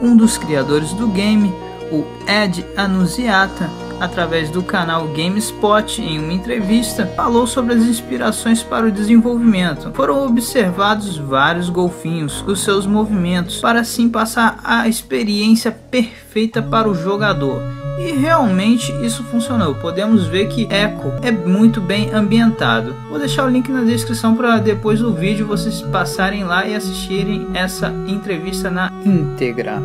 Um dos criadores do game, o Ed Annunziata, através do canal GameSpot, em uma entrevista, falou sobre as inspirações para o desenvolvimento. Foram observados vários golfinhos, os seus movimentos, para assim passar a experiência perfeita para o jogador. E realmente isso funcionou. Podemos ver que Echo é muito bem ambientado. Vou deixar o link na descrição para depois do vídeo vocês passarem lá e assistirem essa entrevista na íntegra.